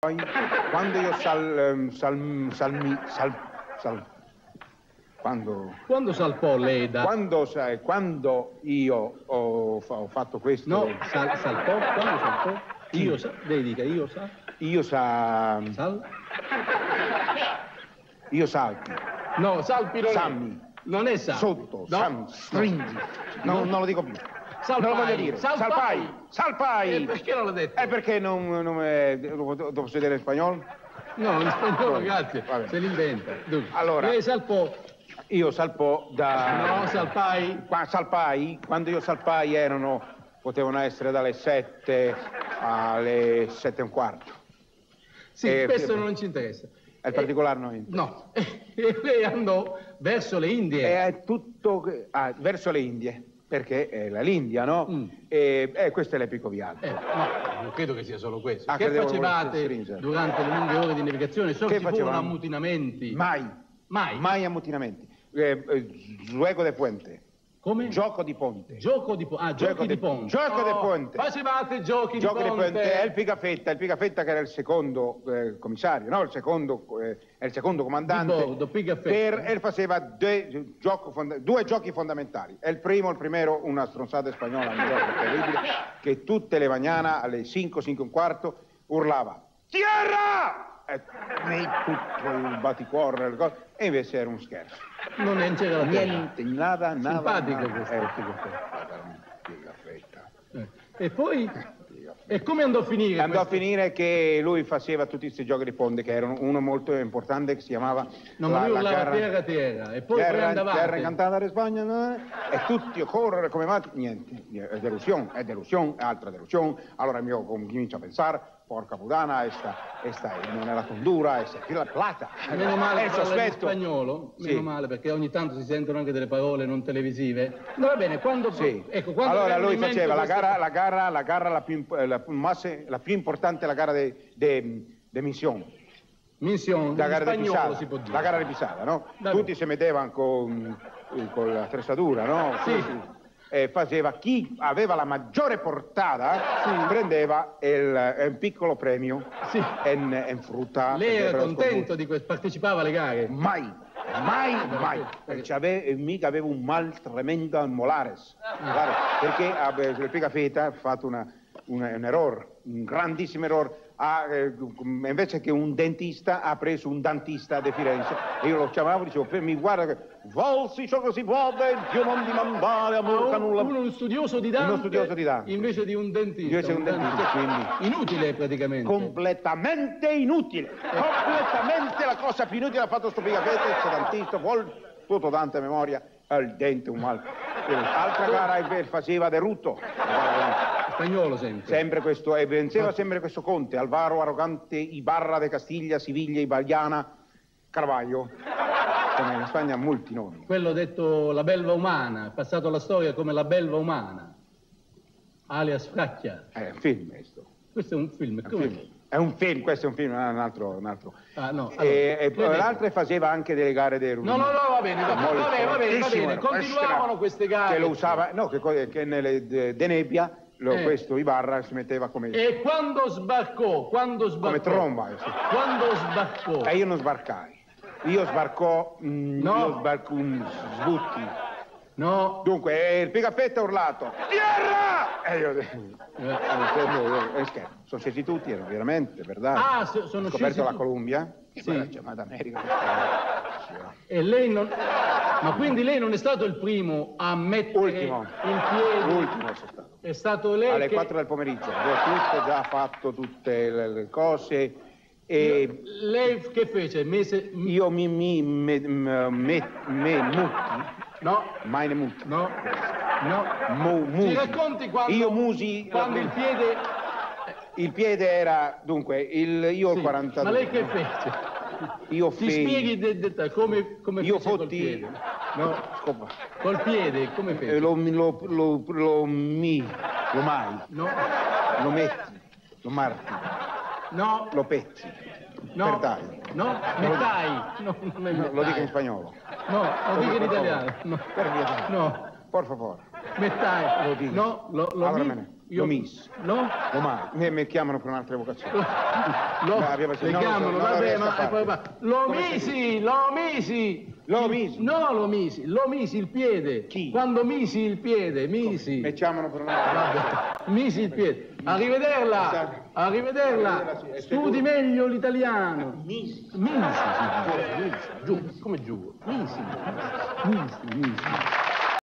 Poi, quando io sal, ehm, sal, salmi, sal, sal, quando, Quando salpò lei da... quando, sai, quando io ho, ho fatto questo, No, sal- salpò, quando salpò? Io sa... Lei dica, io sa... io sa, Sal... io salti, No, salpi non è. Sammi. Non è salpi. sotto, No. sam, stringi, no, non lo dico più. Salpai. Non lo voglio dire. Salpai. Salpai, salpai. Eh, perché non l'ha detto? Eh, perché non, non è, lo posso vedere in spagnolo? No, in spagnolo, grazie. vabbè. Se l'inventa. Dunque, Allora. Lei salpò... Io salpò da... No, salpai... Qua, salpai, quando io salpai erano, potevano essere dalle 7 alle 7 e un quarto. Sì, Eh, questo non ci interessa. È il particolare non interessa. No, e lei andò verso le Indie. È tutto ah, verso le Indie, perché è la- l'India, no? Mm. E, e questo è l'epico viaggio. Eh, no, non credo che sia solo questo. Ah, che facevate durante le lunghe ore di navigazione? So Che che furono facevamo? ammutinamenti. Mai, Mai? mai ammutinamenti. Eh, eh, Juego de puente, Come? gioco di ponte. Gioco di ponte. Ah, Gioco di- di ponte. gioco di Oh, ponte. Facevate giochi Gioco di di ponte. ponte è il Pigafetta, il Pigafetta che era il secondo eh, commissario, no? Il secondo, eh, il secondo comandante. Di bordo, Pigafetta. Per, e faceva due, gioco fonda- due giochi fondamentali. È il primo, il primero, una stronzata spagnola, gioco terribile, che tutte le mañane alle 5, 5 e un quarto urlava Tierra! E tutto il cose, e invece era un scherzo. Non è- c'era la. Niente, nada, nada. Simpatico questo. Eh, Pigafetta. Eh, E poi? E come andò a finire? Andò a questo? finire che lui faceva tutti questi giochi di ponte che erano uno molto importante che si chiamava No, ma la, lui la urlava gara- terra, terra. E poi, Terra, andavate. terra incantata di Spagna no? e tutti a correre come matti, niente, è delusione, è delusione, è altra delusione, allora io comincio a pensare, porca pudana, esta, esta non è la condura, esta è la plata, Meno male che parla in spagnolo, Sì. meno male perché ogni tanto si sentono anche delle parole non televisive. No, va bene, quando... Sì. Ecco, quando allora lui faceva la gara, la gara, la gara la più, eh, la, più masse- la più importante, la gara di missione. Mission, la gara di pisata, si può dire. la gara di pisata, no? Va Tutti si mettevano con, con l'attrezzatura, no? Sì. Tutti. E faceva chi aveva la maggiore portata Sì. prendeva il, un piccolo premio Sì. in, in frutta. Lei era contento di questo, partecipava alle gare? Mai, mai, mai. perché- E c'ave- e mica avevo un mal tremendo al molares. Ah. Perché ave- il Pigafetta ha fatto una- una- un errore, un grandissimo errore. Ha, eh, invece che un dentista ha preso un dentista di Firenze e io lo chiamavo e dicevo, mi guarda che volsi ciò che si può, Dio non di mandare a Murca un- nulla. uno un studioso di Dante, Uno studioso di Dante. invece di un dentista. Invece un dentista, quindi. Inutile praticamente. completamente inutile. Completamente la cosa più inutile ha fatto sto Pigafetta, il dentista, vuol tutto Dante a memoria, ha il dente un mal. Altra gara invece faceva De Rutto. Spagnolo sempre. Sempre questo, e venceva sempre questo Conte, Alvaro Arrogante, Ibarra de Castiglia, Siviglia, Ibaliana, Caravaggio. Come in Spagna ha molti nomi. Quello detto la belva umana, è passato alla storia come la belva umana, alias Fracchia. È un film questo. Questo è un film. È un come- film. È un film, questo è un film, un altro. Un altro. Ah, no, allora, e, e l'altra faceva anche delle gare dei No, no, no, va bene, va va bene, va bene, va bene. Continuavano queste gare. Che lo usava, no, che, che nelle de, de nebbia, lo- Eh. questo Ibarra si metteva come, E quando sbarcò? Quando sbarcò? come tromba. sì. Quando sbarcò? E io non sbarcai. Io sbarcò, mm, No. io sbarco un sbutti. No. Dunque, il Pigafetta ha urlato, Tierra! E io, Eh, eh, scherzo, sono scesi tutti, erano veramente, verdade. Ah, so- sono Ho scoperto scesi la Columbia, Sì. sì. la chiamata America. E lei non... Ma quindi lei non è stato il primo a mettere Ultimo. in piedi... L'ultimo sono stato. È stato lei Alle che... 4 del pomeriggio, ho già fatto tutte le, cose e Lei che fece? Mese... io mi, mi me, me, me, muti, No, mai ne muti, no, no. mu, Ci musi. racconti quando... Io musi, Quando il piede... il piede era, dunque, il, io ho Sì, 42. Ma lei che fece? Io Ti feci, spieghi de- de- come, come io fece col fotti, piede? No, scopa, col piede, come eh, fece? lo, lo, lo, lo mi, lo mai, No, lo metti, lo marti, no, lo pezzi, no, per taglio. no, mettai. No, non è No, lo dico mettai. in spagnolo. No, lo dico in italiano. No, Per via. no, Por favore. mettai. Lo dico. No, lo, lo Allora mi- Io- Lo misi. No? Domani. Mi, mi chiamano per un'altra vocazione. Lo, Beh, lo so, chiamano, non vabbè, ma, fare. poi va- lo Come si misi, lo misi. Lo misi? No, lo misi, lo misi il piede. Chi? Quando misi il piede, misi. Mi chiamano per un'altra Vabbè, misi il piede. Arrivederla, Arrivederla, Studi tu- meglio l'italiano. Misi. Misi, misi, giù, come giù? Misi, misi, misi.